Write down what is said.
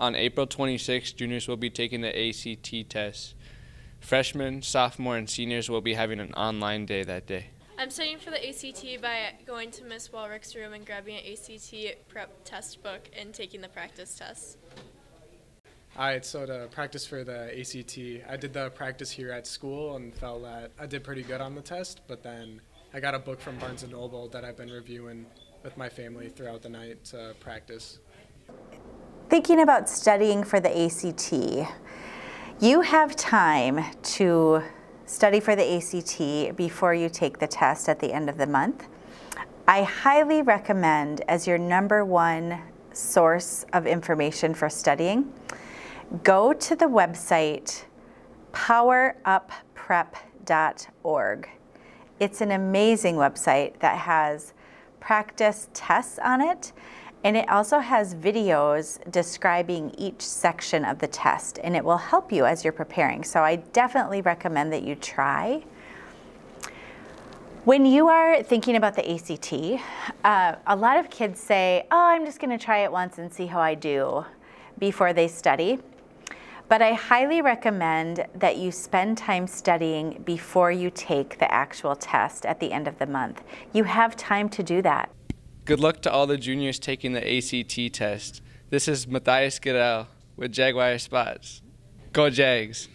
On April 26, juniors will be taking the ACT test. Freshmen, sophomore, and seniors will be having an online day that day. I'm studying for the ACT by going to Miss Walrick's room and grabbing an ACT prep test book and taking the practice test. All right, so to practice for the ACT, I did the practice here at school and felt that I did pretty good on the test, but then I got a book from Barnes & Noble that I've been reviewing with my family throughout the night to practice. Thinking about studying for the ACT, you have time to study for the ACT before you take the test at the end of the month. I highly recommend as your number one source of information for studying, go to the website powerupprep.org. It's an amazing website that has practice tests on it and it also has videos describing each section of the test and it will help you as you're preparing. So I definitely recommend that you try. When you are thinking about the ACT, uh, a lot of kids say, oh, I'm just gonna try it once and see how I do before they study. But I highly recommend that you spend time studying before you take the actual test at the end of the month. You have time to do that. Good luck to all the juniors taking the ACT test. This is Matthias Goodell with Jaguar Spots. Go Jags!